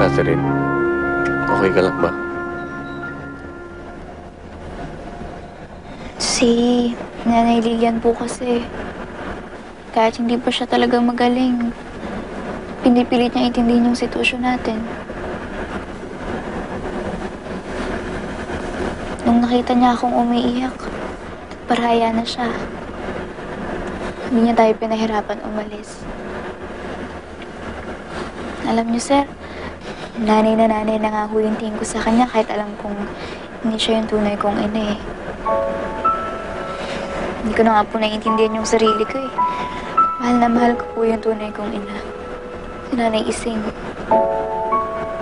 Catherine, okay ka lang ba? Si Nanay Lilian po kasi, kahit hindi pa siya talaga magaling, pinipilit niya intindihin yung sitwasyon natin. Nung nakita niya akong umiiyak, paraya na siya. Hindi niya tayo pinahirapan umalis. Alam niyo, sir, nanay na nanay na nga ho yung tingin ko sa kanya kahit alam kong hindi siya yung tunay kong ina eh. Hindi ko na nga po naiintindihan yung sarili ko eh. Mahal na mahal ko po yung tunay kong ina. Si Nanay Ising.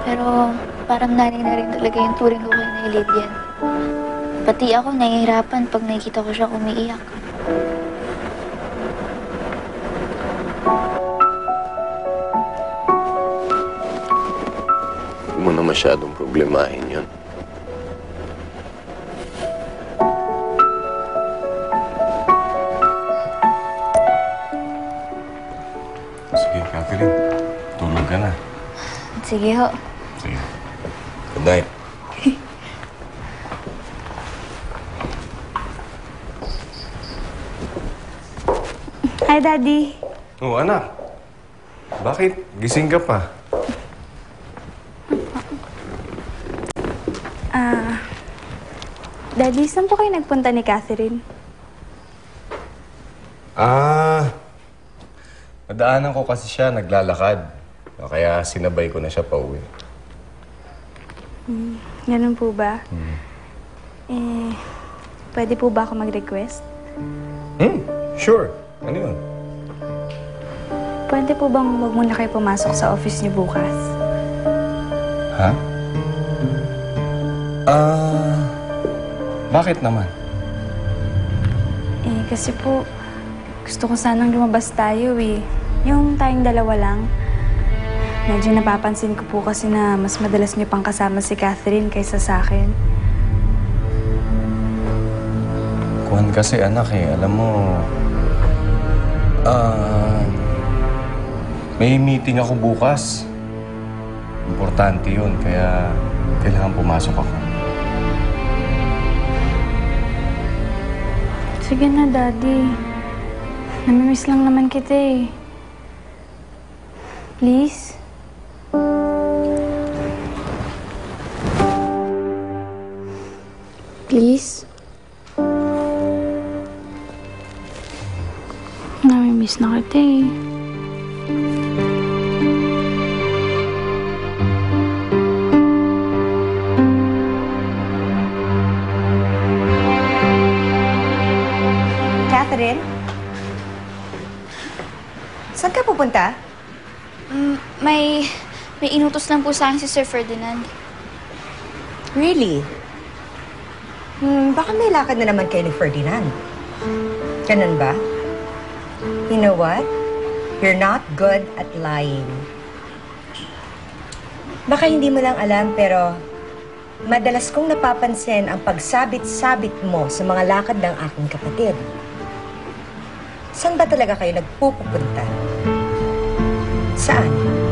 Pero parang nanay na rin talaga yung turing ko kay Nanay Lilian. Pati ako nahihirapan pag nakikita ko siya umiiyak. Masyadong problemahin yun. Sige, Catherine. Tulog ka na. Sige ho. Sige. Good night. Hi, Daddy. Oh, anak. Bakit? Gising ka pa. Ah, Daddy, saan po kayo nagpunta ni Catherine? Ah, nadaanan ko kasi siya naglalakad. Kaya sinabay ko na siya pauwi. Ganun po ba? Eh, pwede po ba ako mag-request? Hmm, sure. Ano yun? Pwede po bang huwag muna kayo pumasok sa office niyo bukas? Ha? Ah, bakit naman? Eh, kasi po, gusto ko sanang lumabas tayo eh. Yung tayong dalawa lang. Medyo napapansin ko po kasi na mas madalas niyo pang kasama si Catherine kaysa sa akin. Kuhan kasi anak eh, alam mo... Ah... may meeting ako bukas. Importante yun, kaya kailangan pumasok ako. Sige na, Daddy. Namimiss lang naman kita eh. Please? Please? Namimiss na kita eh. Saan ka pupunta? Mm, may, may inutos lang po sa akin si Sir Ferdinand. Really? Hmm, baka may lakad na naman kayo ni Ferdinand. Ganun ba? You know what? You're not good at lying. Baka hindi mo lang alam pero madalas kong napapansin ang pagsabit-sabit mo sa mga lakad ng aking kapatid. Saan ba talaga kayo nagpupunta? Saan?